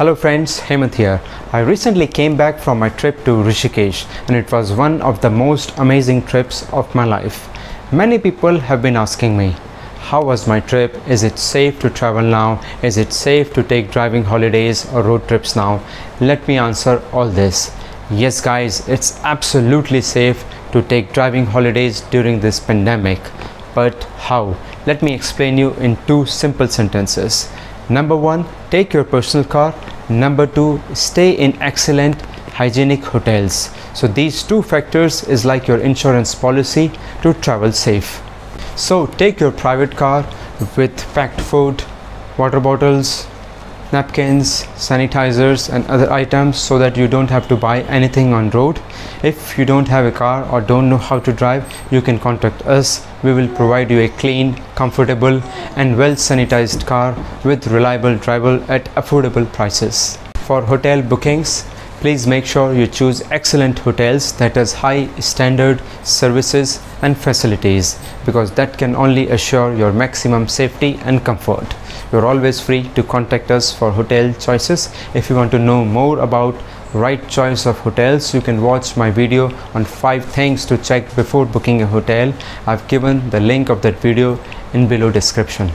Hello friends, Hemant here. I recently came back from my trip to Rishikesh and it was one of the most amazing trips of my life. Many people have been asking me, how was my trip? Is it safe to travel now? Is it safe to take driving holidays or road trips now? Let me answer all this. Yes guys, it's absolutely safe to take driving holidays during this pandemic. But how? Let me explain you in two simple sentences. Number one, take your personal car. Number two, stay in excellent hygienic hotels. So these two factors is like your insurance policy to travel safe. So take your private car with packed food, water bottles, napkins sanitizers and other items so that you don't have to buy anything on road. If you don't have a car or don't know how to drive you can contact us. We will provide you a clean comfortable and well sanitized car with reliable driver at affordable prices. For hotel bookings please make sure you choose excellent hotels that has high standard services and facilities because that can only assure your maximum safety and comfort. You're always free to contact us for hotel choices. If you want to know more about right choice of hotels you can watch my video on five things to check before booking a hotel. I've given the link of that video in below description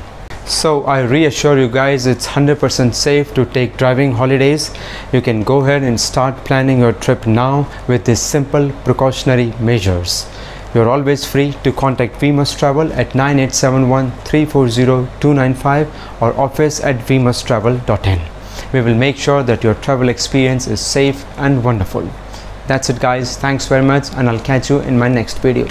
so i reassure you guys it's 100% safe to take driving holidays you can go ahead and start planning your trip now with these simple precautionary measures you're always free to contact We Must Travel at 9871-340-295 or office at wemusttravel.in. We will make sure that your travel experience is safe and wonderful. That's it guys. Thanks very much and I'll catch you in my next video.